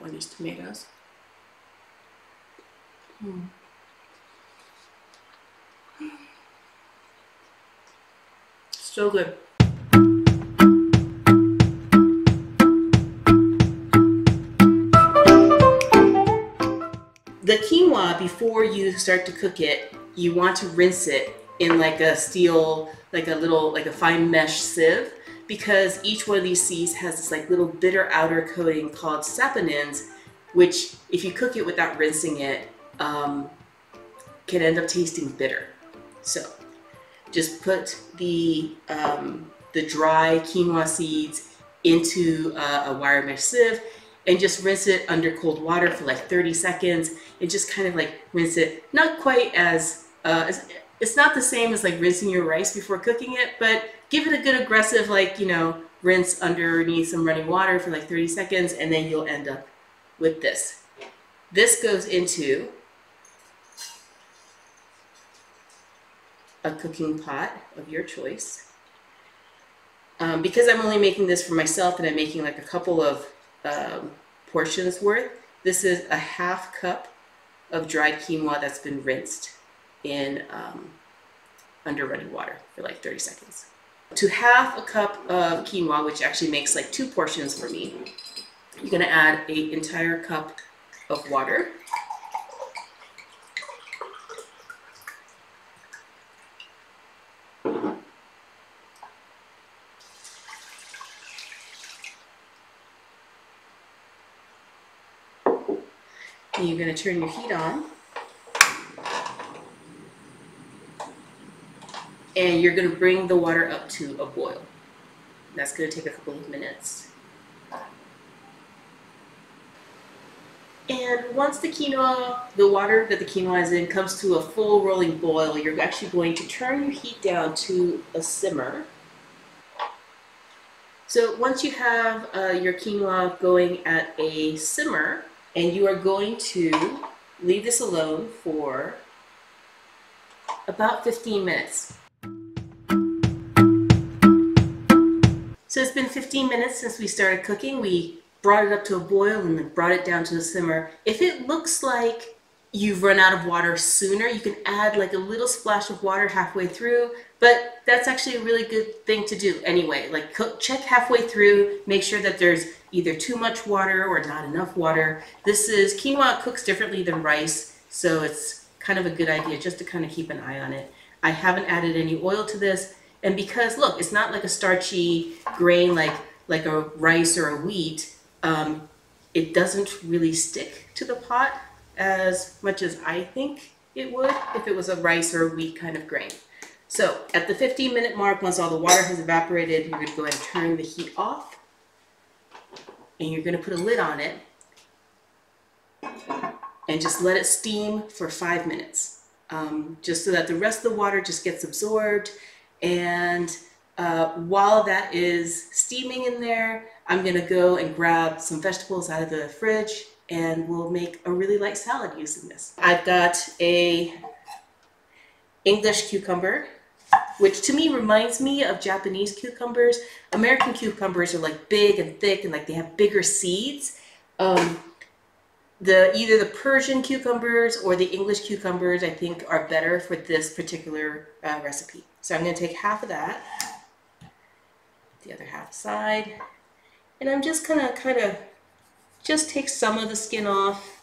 one of these tomatoes. Hmm. So good. The quinoa, before you start to cook it, you want to rinse it in like a steel, like a little, like a fine mesh sieve, because each one of these seeds has this like little bitter outer coating called saponins, which if you cook it without rinsing it, um, can end up tasting bitter. So just put the, um, the dry quinoa seeds into a, a wire mesh sieve and just rinse it under cold water for like 30 seconds and just kind of like rinse it not quite as uh, it's not the same as like rinsing your rice before cooking it but give it a good aggressive like you know rinse underneath some running water for like 30 seconds and then you'll end up with this this goes into a cooking pot of your choice um, because I'm only making this for myself and I'm making like a couple of um, portions worth. This is a half cup of dried quinoa that's been rinsed in um, under running water for like 30 seconds. To half a cup of quinoa, which actually makes like two portions for me, you're gonna add an entire cup of water. And you're going to turn your heat on. And you're going to bring the water up to a boil. That's going to take a couple of minutes. And once the quinoa, the water that the quinoa is in comes to a full rolling boil, you're actually going to turn your heat down to a simmer. So once you have uh, your quinoa going at a simmer, and you are going to leave this alone for about 15 minutes. So it's been 15 minutes since we started cooking. We brought it up to a boil and then brought it down to a simmer. If it looks like you've run out of water sooner, you can add like a little splash of water halfway through, but that's actually a really good thing to do anyway. Like cook, check halfway through, make sure that there's either too much water or not enough water. This is, quinoa cooks differently than rice, so it's kind of a good idea just to kind of keep an eye on it. I haven't added any oil to this, and because look, it's not like a starchy grain like, like a rice or a wheat, um, it doesn't really stick to the pot as much as I think it would if it was a rice or a wheat kind of grain. So at the 15 minute mark, once all the water has evaporated, you're to go ahead and turn the heat off. And you're going to put a lid on it and just let it steam for five minutes. Um, just so that the rest of the water just gets absorbed. And uh, while that is steaming in there, I'm to go and grab some vegetables out of the fridge and we'll make a really light salad using this. I've got a English cucumber, which to me reminds me of Japanese cucumbers. American cucumbers are like big and thick and like they have bigger seeds. Um, the either the Persian cucumbers or the English cucumbers I think are better for this particular uh, recipe. So I'm going to take half of that, the other half aside, and I'm just gonna kind of just take some of the skin off.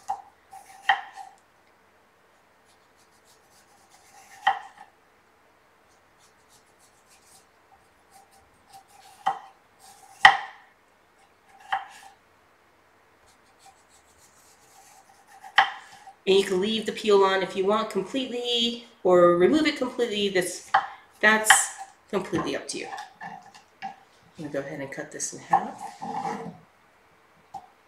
And you can leave the peel on if you want completely or remove it completely. That's, that's completely up to you. I'm gonna go ahead and cut this in half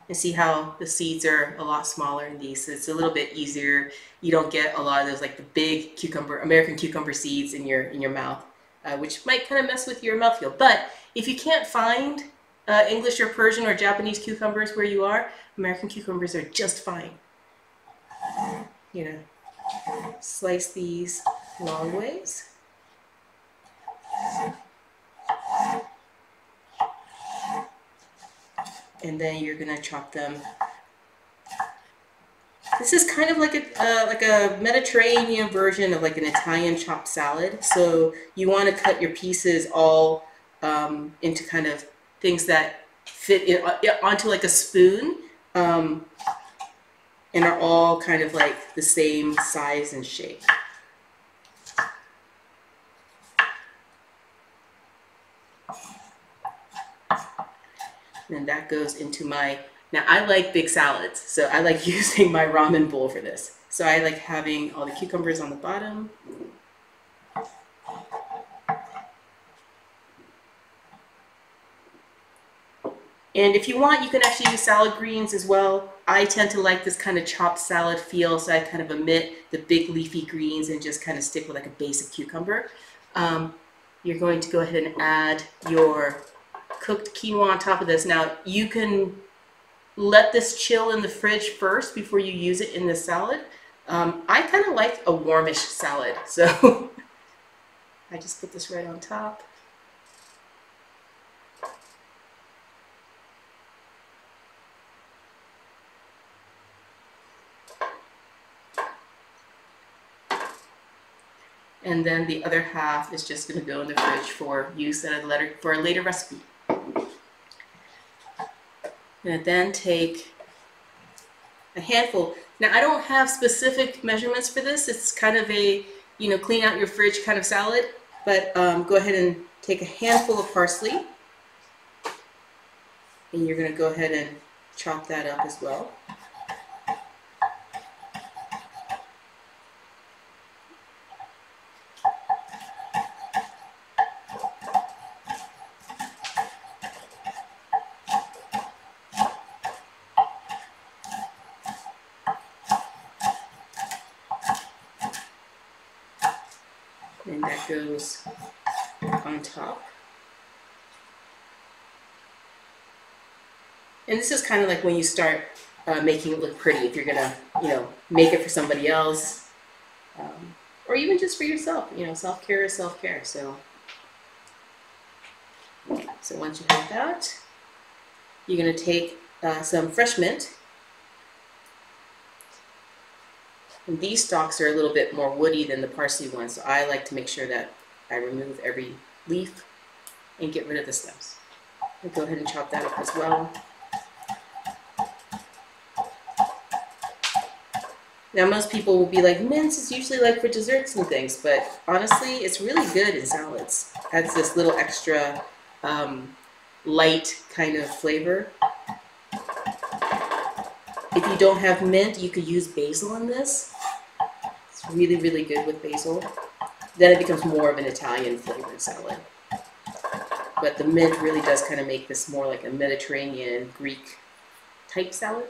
and see how the seeds are a lot smaller in these. So it's a little bit easier. You don't get a lot of those like the big cucumber, American cucumber seeds in your in your mouth, uh, which might kind of mess with your mouthfeel. But if you can't find uh, English or Persian or Japanese cucumbers where you are, American cucumbers are just fine. You know, slice these long ways. and then you're gonna chop them This is kind of like a uh, like a Mediterranean version of like an Italian chopped salad. So you want to cut your pieces all um, into kind of things that fit in, uh, onto like a spoon um, and are all kind of like the same size and shape. And that goes into my, now I like big salads, so I like using my ramen bowl for this. So I like having all the cucumbers on the bottom. And if you want, you can actually use salad greens as well. I tend to like this kind of chopped salad feel, so I kind of omit the big leafy greens and just kind of stick with like a basic cucumber. Um, you're going to go ahead and add your cooked quinoa on top of this. Now, you can let this chill in the fridge first before you use it in the salad. Um, I kind of like a warmish salad, so I just put this right on top. And then the other half is just going to go in the fridge for use at a later, for a later recipe. And then take a handful. Now I don't have specific measurements for this. It's kind of a, you know, clean out your fridge kind of salad, but um, go ahead and take a handful of parsley. And you're going to go ahead and chop that up as well. That goes on top. And this is kind of like when you start uh, making it look pretty, if you're gonna, you know, make it for somebody else, um, or even just for yourself. You know, self-care is self-care. So, so once you have that, you're gonna take uh, some fresh mint And these stalks are a little bit more woody than the parsley ones, so I like to make sure that I remove every leaf and get rid of the stems. I'll go ahead and chop that up as well. Now most people will be like, mint is usually like for desserts and things, but honestly, it's really good in salads. Adds this little extra um, light kind of flavor. If you don't have mint, you could use basil in this really, really good with basil. Then it becomes more of an Italian flavored salad. But the mint really does kind of make this more like a Mediterranean Greek type salad.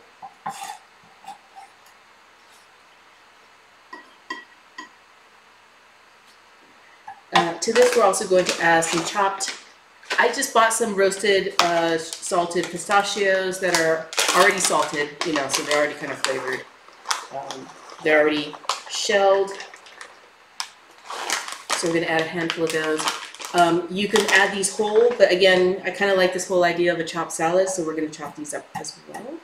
Uh, to this, we're also going to add some chopped. I just bought some roasted, uh, salted pistachios that are already salted, you know, so they're already kind of flavored. Um, they're already shelled. So we're going to add a handful of those. Um, you can add these whole, but again, I kind of like this whole idea of a chopped salad, so we're going to chop these up as well.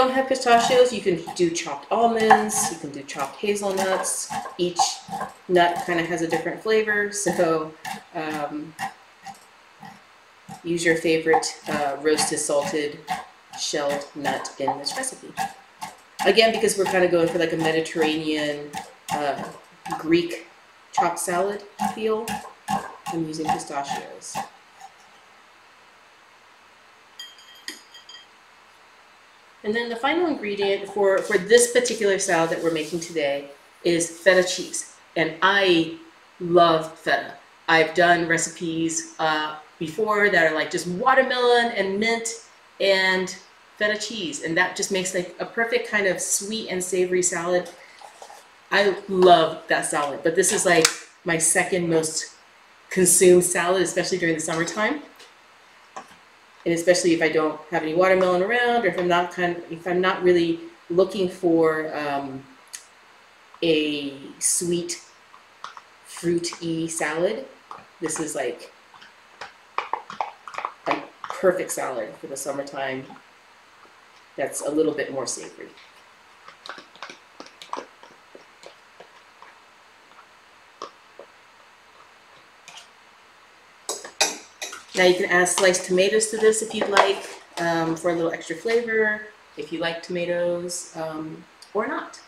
Don't have pistachios, you can do chopped almonds, you can do chopped hazelnuts. Each nut kind of has a different flavor, so um, use your favorite uh, roasted salted shelled nut in this recipe. Again, because we're kind of going for like a Mediterranean uh, Greek chopped salad feel, I'm using pistachios. And then the final ingredient for, for this particular salad that we're making today is feta cheese. And I love feta. I've done recipes uh, before that are like just watermelon and mint and feta cheese. And that just makes like a perfect kind of sweet and savory salad. I love that salad, but this is like my second most consumed salad, especially during the summertime and especially if I don't have any watermelon around, or if I'm not kind of, if I'm not really looking for um, a sweet fruity salad. This is like a perfect salad for the summertime. That's a little bit more savory. Now you can add sliced tomatoes to this if you'd like, um, for a little extra flavor, if you like tomatoes, um, or not.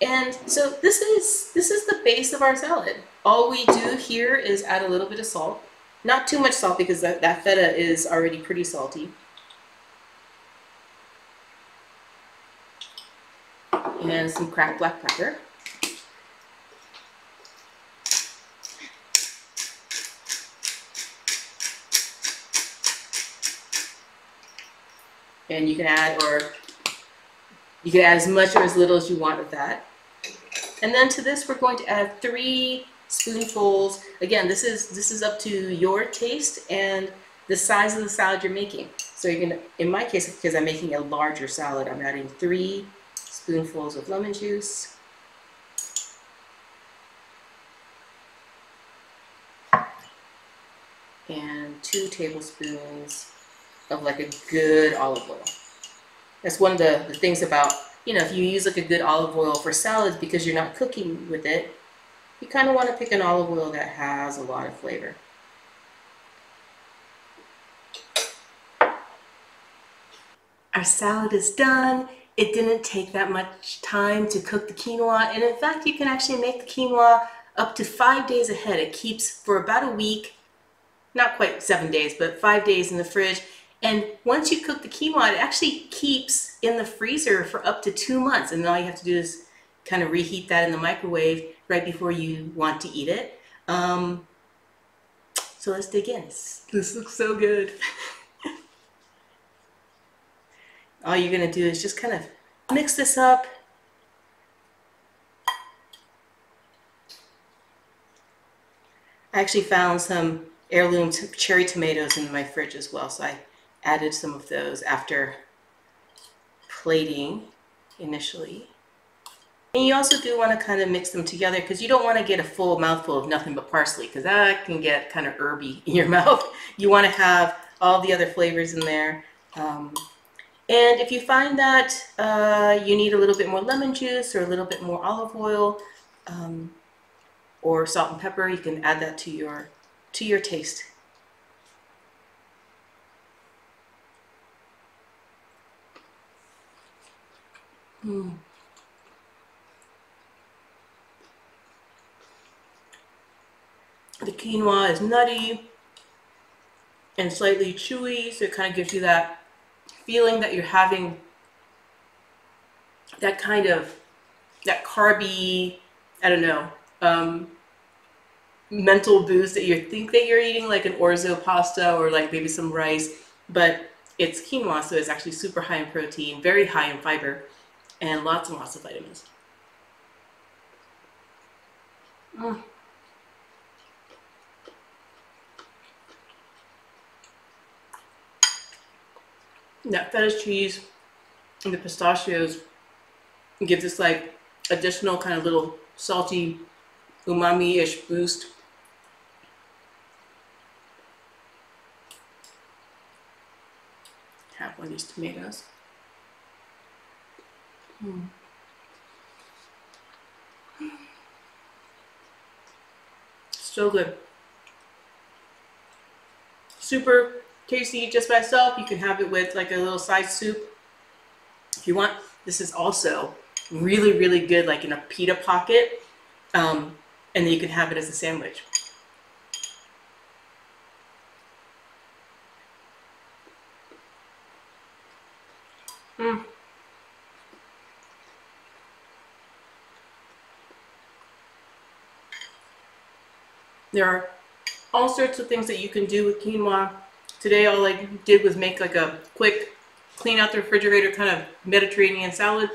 And so this is this is the base of our salad. All we do here is add a little bit of salt. Not too much salt because that, that feta is already pretty salty. And some cracked black pepper. And you can add, or you can add as much or as little as you want of that. And then to this, we're going to add three spoonfuls. Again, this is this is up to your taste and the size of the salad you're making. So you're gonna, in my case, because I'm making a larger salad, I'm adding three spoonfuls of lemon juice. And two tablespoons of like a good olive oil. That's one of the, the things about, you know, if you use like a good olive oil for salads because you're not cooking with it, you kind of want to pick an olive oil that has a lot of flavor. Our salad is done. It didn't take that much time to cook the quinoa. And in fact, you can actually make the quinoa up to five days ahead. It keeps for about a week, not quite seven days, but five days in the fridge. And once you cook the quinoa, it actually keeps in the freezer for up to two months. And then all you have to do is kind of reheat that in the microwave right before you want to eat it. Um, so let's dig in. This looks so good. all you're gonna do is just kind of mix this up. I actually found some heirloom cherry tomatoes in my fridge as well, so I added some of those after plating initially. And you also do want to kind of mix them together because you don't want to get a full mouthful of nothing but parsley because that can get kind of herby in your mouth. You want to have all the other flavors in there. Um, and if you find that uh, you need a little bit more lemon juice or a little bit more olive oil um, or salt and pepper, you can add that to your to your taste. The quinoa is nutty and slightly chewy, so it kind of gives you that feeling that you're having that kind of that carby, I don't know, um, mental boost that you think that you're eating like an orzo pasta or like maybe some rice, but it's quinoa, so it's actually super high in protein, very high in fiber, and lots and lots of vitamins. Mm. That feta cheese and the pistachios give this like additional kind of little salty umami-ish boost. Have one of these tomatoes. Hmm. So good. Super tasty just by itself. You can have it with like a little side soup if you want. This is also really, really good like in a pita pocket. Um, and then you can have it as a sandwich. Mm. There are all sorts of things that you can do with quinoa. Today all I did was make like a quick clean out the refrigerator kind of Mediterranean salad.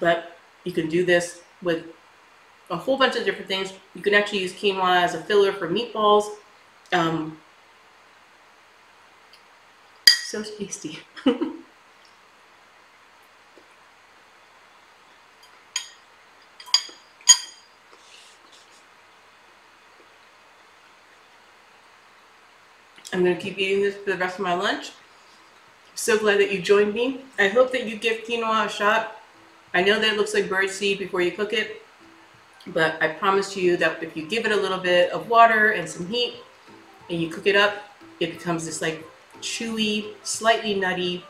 But you can do this with a whole bunch of different things. You can actually use quinoa as a filler for meatballs. Um, so tasty. I'm going to keep eating this for the rest of my lunch. So glad that you joined me. I hope that you give quinoa a shot. I know that it looks like birdseed before you cook it, but I promise you that if you give it a little bit of water and some heat and you cook it up, it becomes this like chewy, slightly nutty,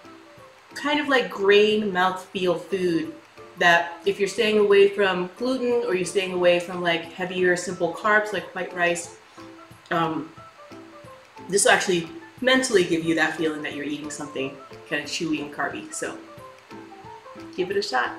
kind of like grain mouthfeel food that if you're staying away from gluten or you're staying away from like heavier simple carbs like white rice, um, this will actually mentally give you that feeling that you're eating something kind of chewy and carby. So give it a shot.